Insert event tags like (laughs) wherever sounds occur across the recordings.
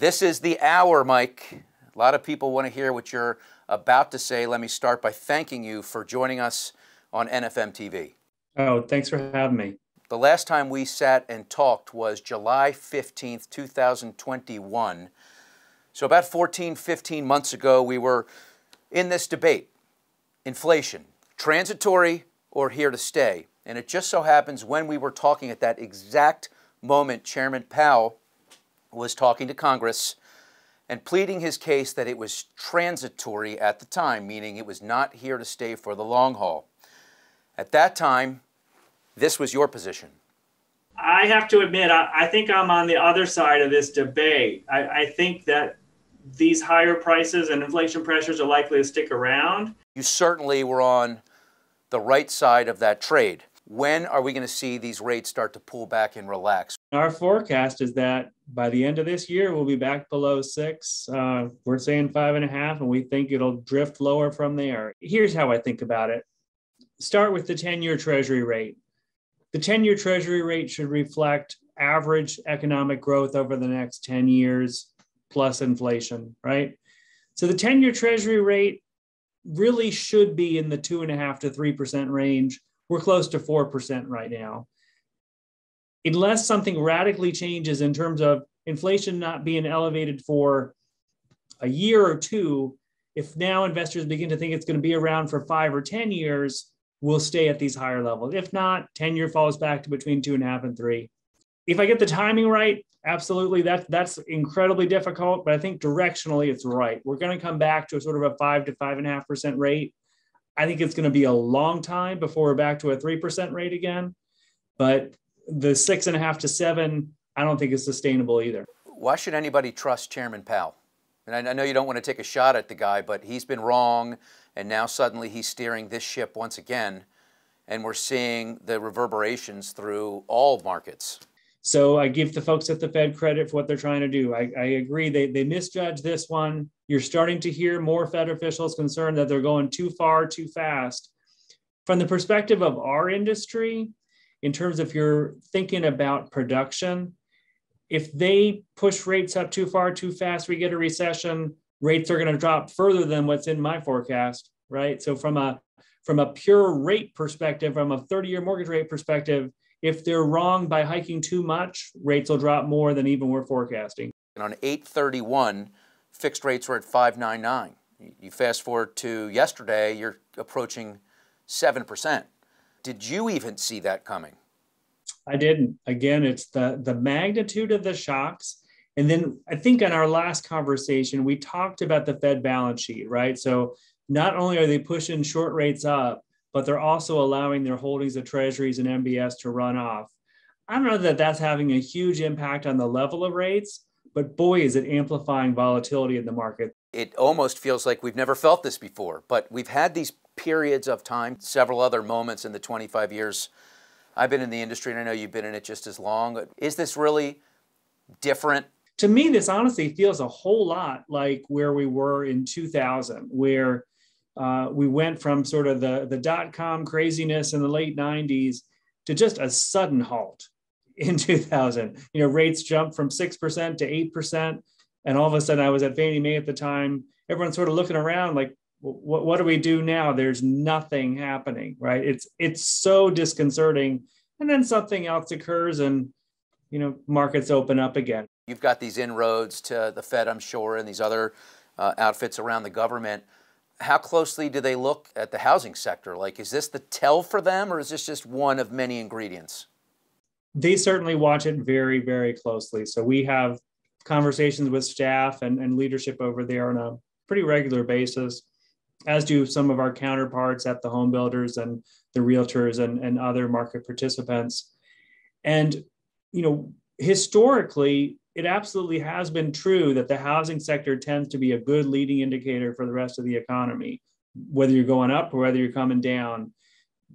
This is the hour, Mike. A lot of people want to hear what you're about to say. Let me start by thanking you for joining us on NFM TV. Oh, thanks for having me. The last time we sat and talked was July 15th, 2021. So, about 14, 15 months ago, we were in this debate inflation, transitory or here to stay. And it just so happens when we were talking at that exact moment, Chairman Powell was talking to Congress and pleading his case that it was transitory at the time, meaning it was not here to stay for the long haul. At that time, this was your position. I have to admit, I, I think I'm on the other side of this debate. I, I think that these higher prices and inflation pressures are likely to stick around. You certainly were on the right side of that trade. When are we going to see these rates start to pull back and relax? Our forecast is that by the end of this year, we'll be back below six. Uh, we're saying five and a half, and we think it'll drift lower from there. Here's how I think about it start with the 10 year Treasury rate. The 10 year Treasury rate should reflect average economic growth over the next 10 years plus inflation, right? So the 10 year Treasury rate really should be in the two and a half to 3% range. We're close to 4% right now. Unless something radically changes in terms of inflation not being elevated for a year or two, if now investors begin to think it's going to be around for five or 10 years, we'll stay at these higher levels. If not, 10 year falls back to between two and a half and three. If I get the timing right, absolutely that that's incredibly difficult but i think directionally it's right we're going to come back to a sort of a five to five and a half percent rate i think it's going to be a long time before we're back to a three percent rate again but the six and a half to seven i don't think is sustainable either why should anybody trust chairman powell and I know you don't want to take a shot at the guy but he's been wrong and now suddenly he's steering this ship once again and we're seeing the reverberations through all markets so I give the folks at the Fed credit for what they're trying to do. I, I agree they, they misjudged this one. You're starting to hear more Fed officials concerned that they're going too far, too fast. From the perspective of our industry, in terms of you're thinking about production, if they push rates up too far, too fast, we get a recession, rates are going to drop further than what's in my forecast, right? So from a from a pure rate perspective, from a 30-year mortgage rate perspective, if they're wrong by hiking too much, rates will drop more than even we're forecasting. And on 831, fixed rates were at 599. You fast forward to yesterday, you're approaching 7%. Did you even see that coming? I didn't. Again, it's the, the magnitude of the shocks. And then I think in our last conversation, we talked about the Fed balance sheet, right? So not only are they pushing short rates up, but they're also allowing their holdings of treasuries and MBS to run off. I don't know that that's having a huge impact on the level of rates, but boy, is it amplifying volatility in the market. It almost feels like we've never felt this before, but we've had these periods of time, several other moments in the 25 years I've been in the industry, and I know you've been in it just as long. Is this really different? To me, this honestly feels a whole lot like where we were in 2000, where uh, we went from sort of the, the dot com craziness in the late 90s to just a sudden halt in (laughs) 2000. You know, rates jumped from 6% to 8%. And all of a sudden, I was at Fannie Mae at the time. Everyone's sort of looking around like, what, what do we do now? There's nothing happening, right? It's it's so disconcerting. And then something else occurs, and you know, markets open up again. You've got these inroads to the Fed, I'm sure, and these other uh, outfits around the government how closely do they look at the housing sector? Like, is this the tell for them, or is this just one of many ingredients? They certainly watch it very, very closely. So we have conversations with staff and, and leadership over there on a pretty regular basis, as do some of our counterparts at the home builders and the realtors and, and other market participants. And, you know, historically, it absolutely has been true that the housing sector tends to be a good leading indicator for the rest of the economy, whether you're going up or whether you're coming down.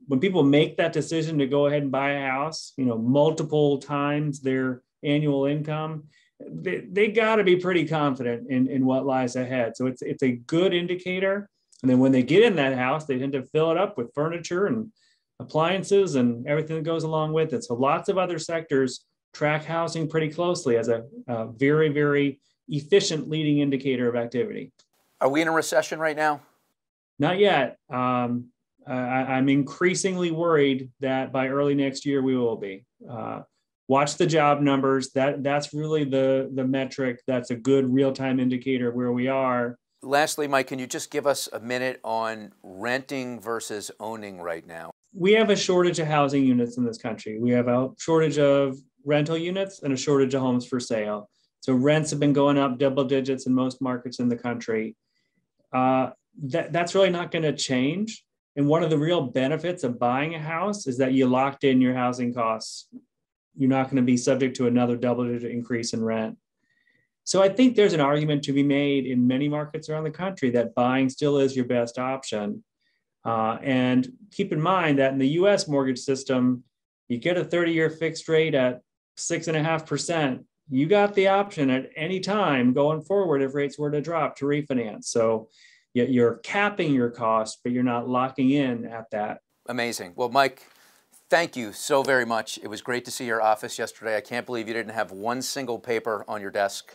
When people make that decision to go ahead and buy a house, you know, multiple times their annual income, they, they got to be pretty confident in, in what lies ahead. So it's it's a good indicator. And then when they get in that house, they tend to fill it up with furniture and appliances and everything that goes along with it. So lots of other sectors track housing pretty closely as a, a very, very efficient leading indicator of activity. Are we in a recession right now? Not yet. Um, I, am increasingly worried that by early next year we will be. Uh, watch the job numbers. That that's really the the metric that's a good real time indicator where we are. Lastly, Mike, can you just give us a minute on renting versus owning right now? We have a shortage of housing units in this country. We have a shortage of rental units and a shortage of homes for sale. So rents have been going up double digits in most markets in the country. Uh, that, that's really not going to change. And one of the real benefits of buying a house is that you locked in your housing costs. You're not going to be subject to another double digit increase in rent. So I think there's an argument to be made in many markets around the country that buying still is your best option. Uh, and keep in mind that in the US mortgage system, you get a 30 year fixed rate at six and a half percent. You got the option at any time going forward if rates were to drop to refinance. So you're capping your cost, but you're not locking in at that. Amazing. Well, Mike, thank you so very much. It was great to see your office yesterday. I can't believe you didn't have one single paper on your desk.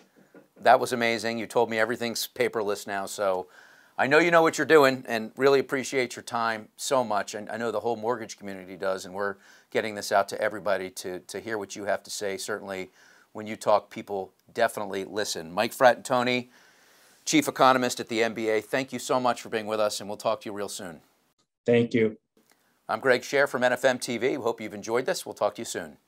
That was amazing. You told me everything's paperless now, so I know you know what you're doing and really appreciate your time so much. And I know the whole mortgage community does, and we're getting this out to everybody to, to hear what you have to say. Certainly, when you talk, people definitely listen. Mike Fratantoni, Chief Economist at the MBA, thank you so much for being with us, and we'll talk to you real soon. Thank you. I'm Greg Sher from NFM TV. We hope you've enjoyed this. We'll talk to you soon.